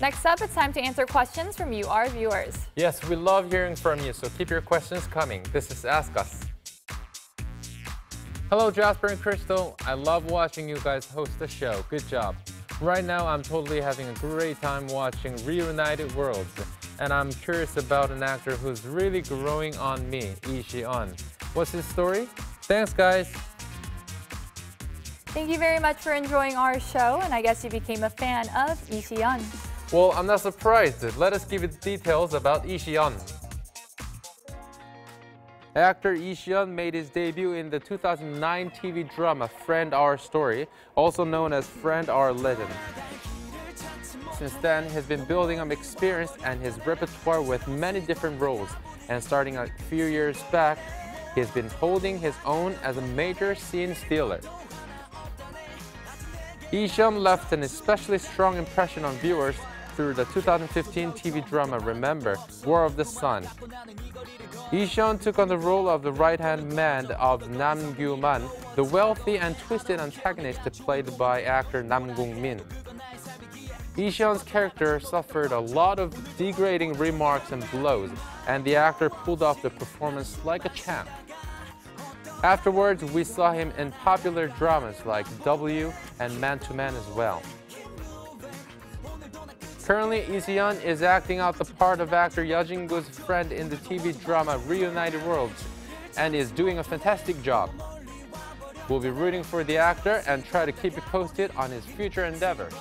Next up, it's time to answer questions from you, our viewers. Yes, we love hearing from you, so keep your questions coming. This is Ask Us. Hello, Jasper and Crystal. I love watching you guys host the show. Good job. Right now, I'm totally having a great time watching Reunited Worlds, and I'm curious about an actor who's really growing on me, Lee Si-eon. What's his story? Thanks, guys. Thank you very much for enjoying our show, and I guess you became a fan of Lee Si-eon. Well, I'm not surprised. Let us give you the details about Si-eon. Actor Si-eon made his debut in the 2009 TV drama Friend Our Story, also known as Friend Our Legend. Since then, he's been building up experience and his repertoire with many different roles, and starting a few years back, he's been holding his own as a major scene stealer. Si-eon left an especially strong impression on viewers through the 2015 TV drama Remember, War of the Son. Si-eon took on the role of the right-hand man of Nam Gyu-man, the wealthy and twisted antagonist played by actor Nam Gong-min. Lee Si-eon's character suffered a lot of degrading remarks and blows, and the actor pulled off the performance like a champ. Afterwards, we saw him in popular dramas like W and Man to Man as well. Currently, Si-eon is acting out the part of actor Yeo Jin-goo's friend in the TV drama Reunited Worlds and is doing a fantastic job. We'll be rooting for the actor and try to keep you posted on his future endeavors.